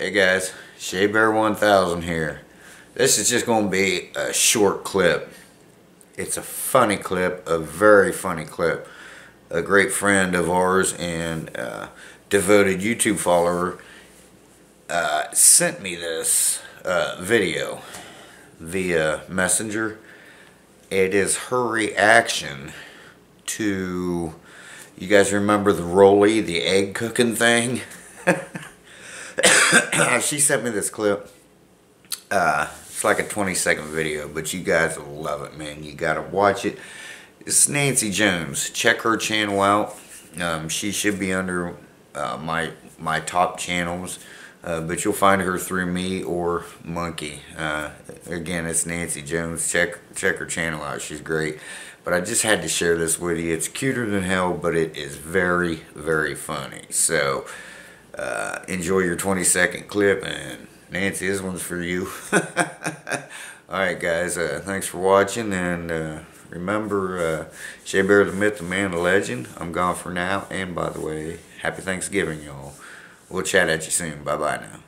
Hey guys, Shea Bear 1000 here. This is just going to be a short clip. It's a funny clip, a very funny clip. A great friend of ours and uh, devoted YouTube follower uh, sent me this uh, video via messenger. It is her reaction to, you guys remember the Rollie, the egg cooking thing? she sent me this clip. Uh, it's like a 20 second video, but you guys will love it, man. You gotta watch it. It's Nancy Jones. Check her channel out. Um, she should be under uh, my my top channels, uh, but you'll find her through me or Monkey. Uh, again, it's Nancy Jones. Check check her channel out. She's great. But I just had to share this with you. It's cuter than hell, but it is very, very funny. So uh, enjoy your 20 second clip and Nancy this one's for you. Alright guys uh, thanks for watching and uh, remember uh, Shea Bear the Myth the Man the Legend. I'm gone for now and by the way happy Thanksgiving y'all. We'll chat at you soon. Bye bye now